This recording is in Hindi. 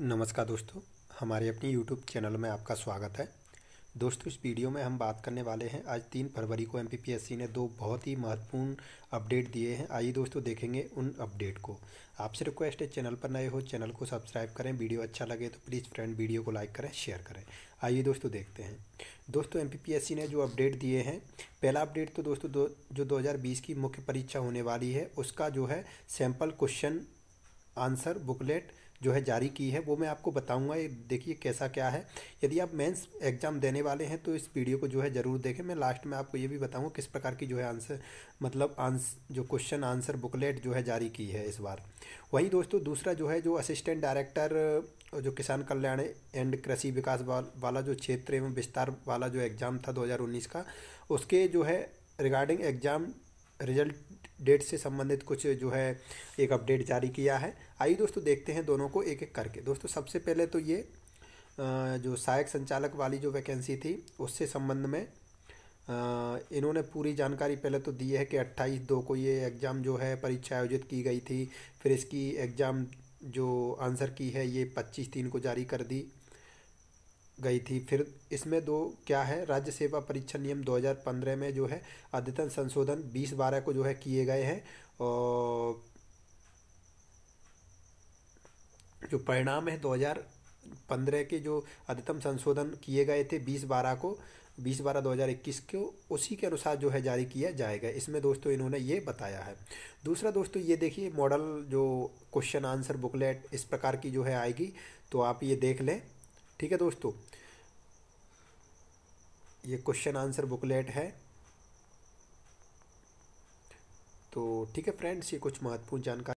नमस्कार दोस्तों, हमारे अपनी यूट्यूब चैनल में आपका स्वागत है। दोस्तों, इस वीडियो में हम बात करने वाले हैं। आज तीन फरवरी को एमपीपीएससी ने दो बहुत ही महत्वपूर्ण अपडेट दिए हैं। आइए दोस्तों, देखेंगे उन अपडेट को। आपसे रिक्वेस्ट है, चैनल पर नए हो, चैनल को सब्सक्राइब करें। वीडियो अच्छा लगे तो प्लीज़ फ्रेंड, वीडियो को लाइक करें, शेयर करें। आइए दोस्तों, देखते हैं। दोस्तों एम ने जो अपडेट दिए हैं, पहला अपडेट तो दोस्तों, दो, जो दो हज़ार बीस की मुख्य परीक्षा होने वाली है, उसका जो है सैंपल क्वेश्चन आंसर, बुकलेट जो है जारी की है, वो मैं आपको बताऊँगा। ये देखिए कैसा क्या है। यदि आप मेंस एग्ज़ाम देने वाले हैं तो इस वीडियो को जो है ज़रूर देखें। मैं लास्ट में आपको ये भी बताऊँगा किस प्रकार की जो है आंसर मतलब आंस, जो क्वेश्चन, आंसर, बुकलेट जो है जारी की है इस बार। वहीं दोस्तों, दूसरा जो है, जो असिस्टेंट डायरेक्टर, जो किसान कल्याण एंड कृषि विकास वाला जो क्षेत्र एवं विस्तार वाला जो एग्ज़ाम था दो हज़ार उन्नीस का, उसके जो है रिगार्डिंग एग्ज़ाम रिज़ल्ट डेट से संबंधित कुछ जो है एक अपडेट जारी किया है। आइए दोस्तों देखते हैं दोनों को एक एक करके। दोस्तों सबसे पहले तो ये जो सहायक संचालक वाली जो वैकेंसी थी, उससे संबंध में इन्होंने पूरी जानकारी पहले तो दी है कि अट्ठाईस दो को ये एग्ज़ाम जो है परीक्षा आयोजित की गई थी। फिर इसकी एग्ज़ाम जो आंसर की है, ये पच्चीस तीन को जारी कर दी। गई थी। फिर इसमें दो क्या है? राज्य सेवा परीक्षा नियम 2015 में जो है, अद्यतन संशोधन 20 बारह को जो है किए गए हैं और जो परिणाम है 2015 के जो अद्यतन संशोधन किए गए थे 20 बारह को 20 बारह 2021 को, उसी के अनुसार जो है जारी किया जाएगा। इसमें दोस्तों इन्होंने ये बताया है। दूसरा दोस्तों ये देखिए, मॉडल जो क्वेश्चन आंसर बुकलेट इस प्रकार की जो है आएगी तो आप ये देख लें। ठीक है दोस्तों, ये क्वेश्चन आंसर बुकलेट है। तो ठीक है फ्रेंड्स ये कुछ महत्वपूर्ण जानकारी